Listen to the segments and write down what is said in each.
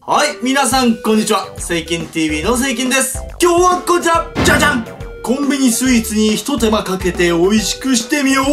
はい、皆さん、こんにちは。セイキン TV のセイキンです。今日はこちらじゃじゃんコンビニスイーツに一手間かけて美味しくしてみよう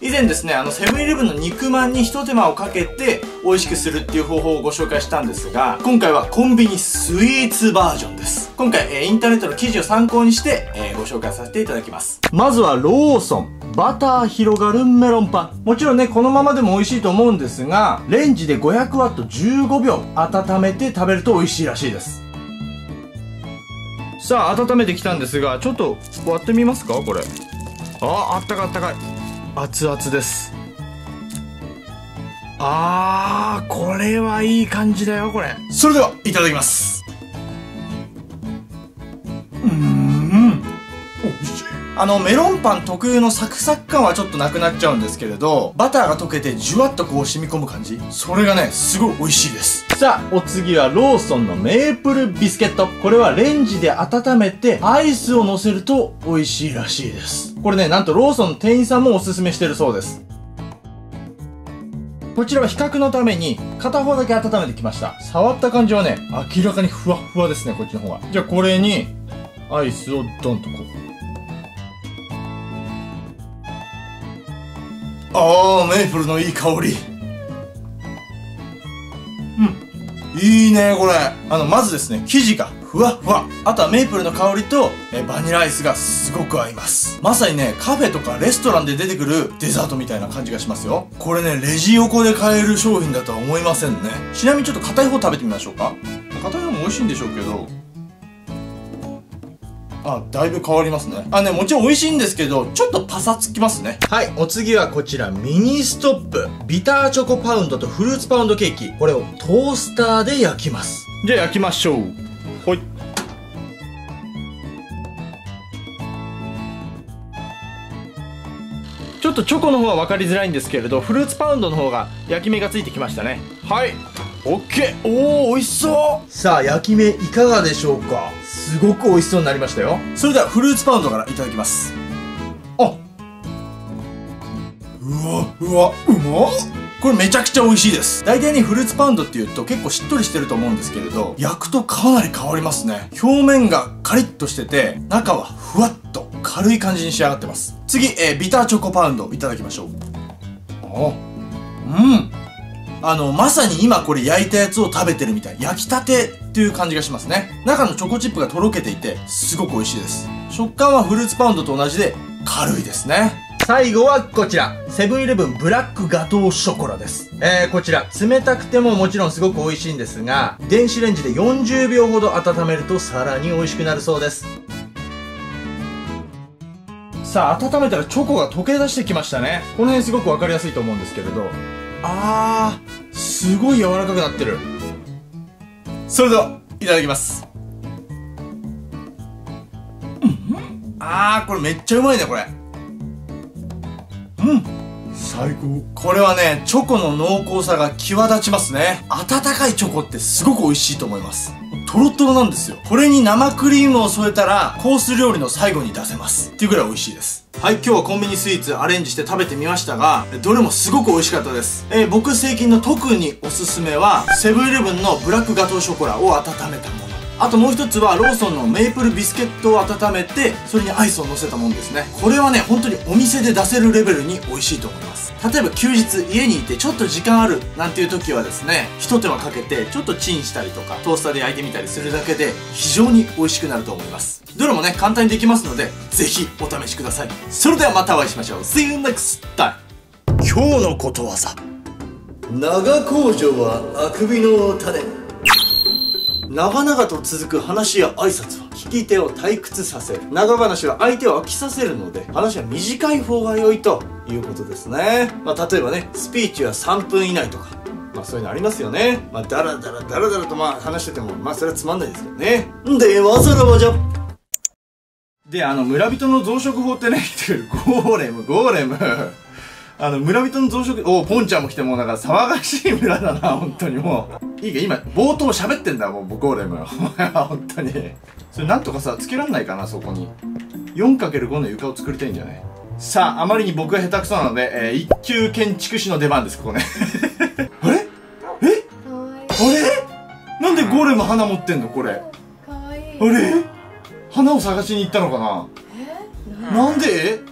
以前ですね、あの、セブンイレブンの肉まんに一手間をかけて美味しくするっていう方法をご紹介したんですが、今回はコンビニスイーツバージョンです。今回、えーインターネットの記事を参考にして、えーご紹介させていただきます。まずはローソン。バター広がるメロンパン。もちろんね、このままでも美味しいと思うんですが、レンジで500ワット15秒温めて食べると美味しいらしいです。さあ、温めてきたんですが、ちょっと割ってみますかこれ。あ、あったかいあったかい。熱々です。あー、これはいい感じだよ、これ。それでは、いただきます。うーん。あの、メロンパン特有のサクサク感はちょっとなくなっちゃうんですけれど、バターが溶けてじゅわっとこう染み込む感じそれがね、すごい美味しいです。さあ、お次はローソンのメープルビスケット。これはレンジで温めて、アイスを乗せると美味しいらしいです。これね、なんとローソンの店員さんもおすすめしてるそうです。こちらは比較のために片方だけ温めてきました。触った感じはね、明らかにふわっふわですね、こっちの方が。じゃあこれに、アイスをドンとこう。あー、メープルのいい香り。うん。いいね、これ。あの、まずですね、生地がふわふわ。あとはメープルの香りと、えバニラアイスがすごく合います。まさにね、カフェとかレストランで出てくるデザートみたいな感じがしますよ。これね、レジ横で買える商品だとは思いませんね。ちなみにちょっと硬い方食べてみましょうか。硬い方も美味しいんでしょうけど、あ、だいぶ変わりますね。あ、ね、もちろん美味しいんですけど、ちょっとパサつきますね。はい、お次はこちら、ミニストップ。ビターチョコパウンドとフルーツパウンドケーキ。これをトースターで焼きます。じゃあ焼きましょう。ほい。ちょっとチョコの方は分かりづらいんですけれど、フルーツパウンドの方が焼き目がついてきましたね。はい。オッケーおー、美味しそうさあ、焼き目いかがでしょうか？すごく美味しそうになりましたよ。それではフルーツパウンドからいただきます。あうわ、うわ、うまっこれめちゃくちゃ美味しいです。大体にフルーツパウンドって言うと結構しっとりしてると思うんですけれど、焼くとかなり変わりますね。表面がカリッとしてて、中はふわっと軽い感じに仕上がってます。次、えービターチョコパウンドいただきましょう。あ、うん。あの、まさに今これ焼いたやつを食べてるみたい。焼きたてっていう感じがしますね。中のチョコチップがとろけていて、すごく美味しいです。食感はフルーツパウンドと同じで、軽いですね。最後はこちら。セブンイレブンブラックガトーショコラです。えー、こちら、冷たくてももちろんすごく美味しいんですが、電子レンジで40秒ほど温めるとさらに美味しくなるそうです。さあ、温めたらチョコが溶け出してきましたね。この辺すごくわかりやすいと思うんですけれど。あー、すごい柔らかくなってる。それでは、いただきます。うん、あー、これめっちゃうまいね、これ。うん。最高。これはね、チョコの濃厚さが際立ちますね。温かいチョコってすごく美味しいと思います。トロトロなんですよ。これに生クリームを添えたら、コース料理の最後に出せます。っていうぐらい美味しいです。はい、今日はコンビニスイーツアレンジして食べてみましたが、どれもすごく美味しかったです。えー僕最近の特におすすめは、セブンイレブンのブラックガトーショコラを温めたもの。あともう一つはローソンのメープルビスケットを温めてそれにアイスを乗せたものですね。これはね本当にお店で出せるレベルに美味しいと思います。例えば休日家にいてちょっと時間あるなんていう時はですね一手間かけてちょっとチンしたりとかトースターで焼いてみたりするだけで非常に美味しくなると思います。どれもね簡単にできますのでぜひお試しください。それではまたお会いしましょう。See you next time! 今日のことわざ。長工場はあくびの種長々と続く話や挨拶は聞き手を退屈させる。長話は相手を飽きさせるので話は短い方が良いということですね、まあ、例えばねスピーチは3分以内とか。まあそういうのありますよね。まあダラダラダラダラとまあ話しててもまあそれはつまんないですけどね。ではさらばじゃであの村人の増殖法ってね言ってる。ゴーレムゴーレム。あの、村人の増殖、おポンちゃんも来てもうなんか騒がしい村だな、本当にもう。いいか、今、冒頭喋ってんだ、もう、ゴーレム。お前は本当に。それなんとかさ、つけらんないかな、そこに。4×5 の床を作りたいんじゃない？さあ、あまりに僕が下手くそなので、えー、一級建築士の出番です、ここね。あれ？え？あれ？なんでゴーレム花持ってんのこれ？あれ？花を探しに行ったのかな？なんで？